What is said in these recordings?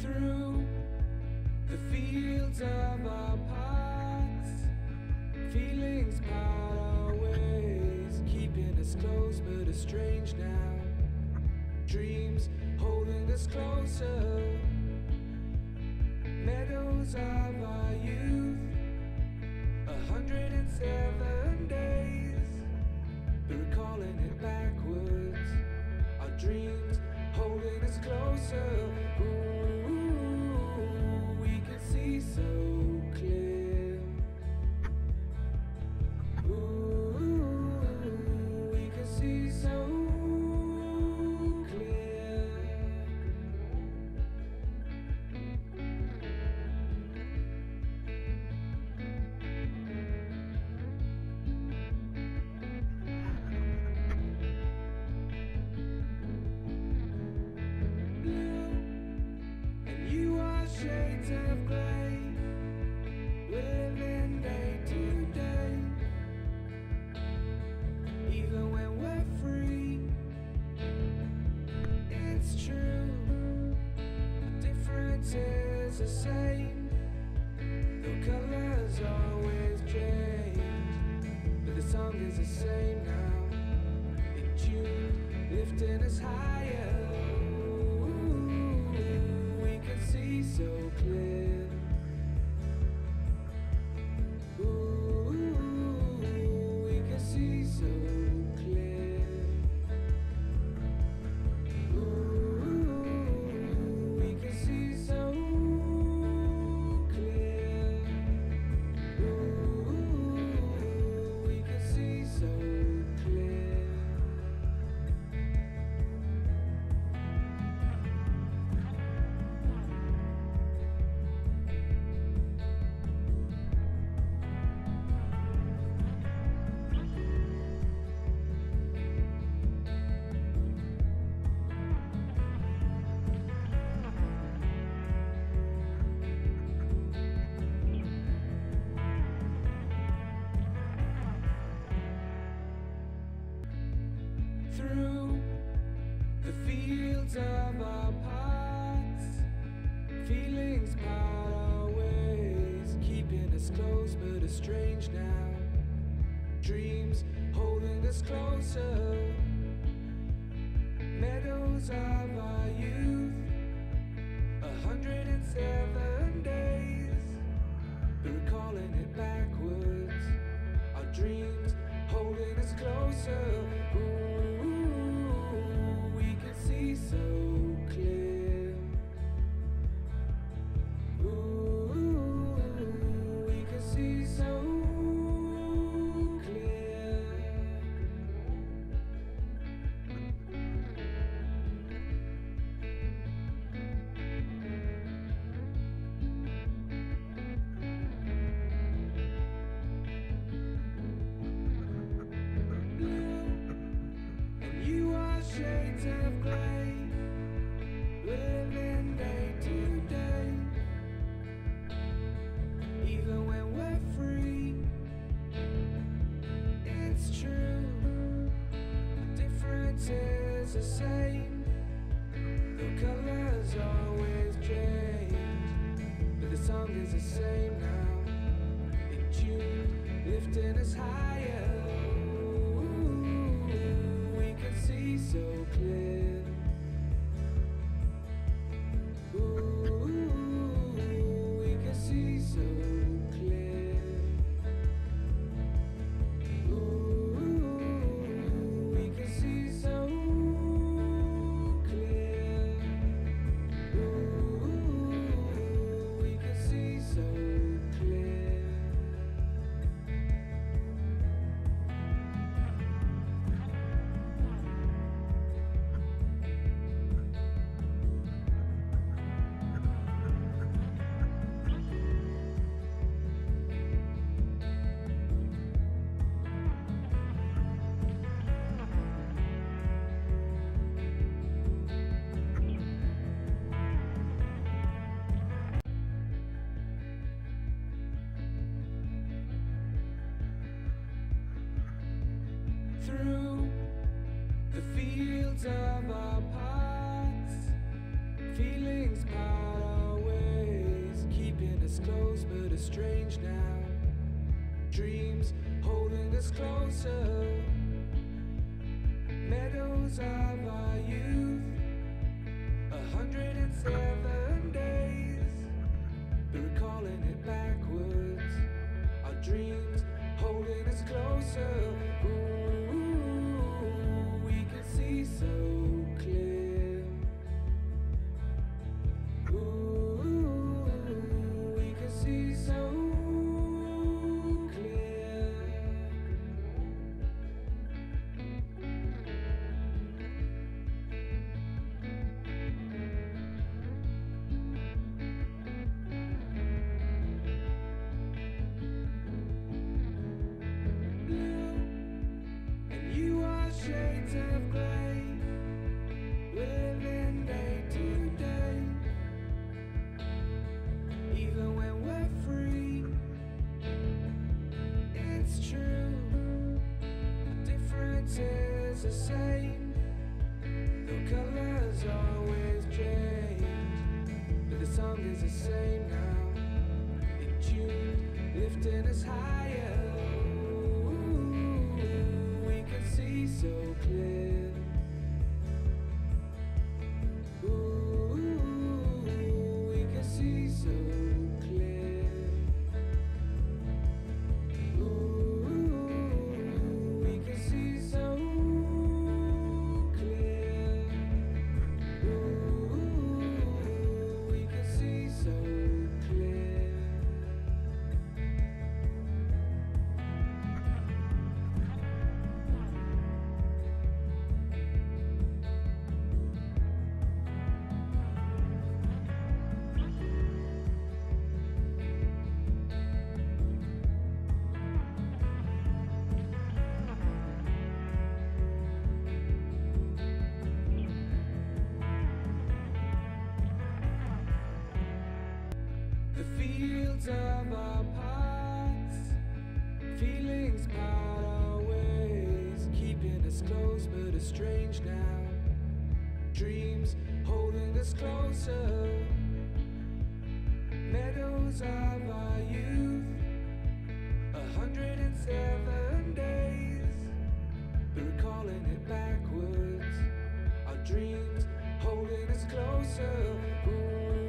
through the fields of our past. Feelings part our ways, keeping us close but estranged now. Dreams holding us closer. Meadows of our youth, 107. Colors always change, but the song is the same now in tune, lifting us higher. Ooh, we can see so clear. But now. Dreams holding us closer. Meadows of our youth, a hundred and seven days, but recalling it backwards. Our dreams holding us closer. Song is the same now in tune, lifting us higher. Ooh, we can see so clear. Through the fields of our past. Feelings part our ways, keeping us close but are strange now. Dreams holding us closer. Meadows of our youth. A hundred and seven days. But recalling it backwards. Our dreams holding us closer. Ooh, we can see so the same. The colors always change, but the song is the same now. In lifting us higher. We can see so clear. Us closer, meadows of our youth, a hundred and seven days, but recalling it backwards. Our dreams holding us closer. Ooh,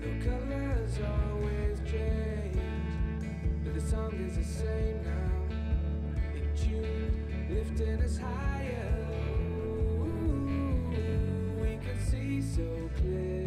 the colors always change, but the song is the same now. In tune, lifting us higher. Ooh, we can see so clear.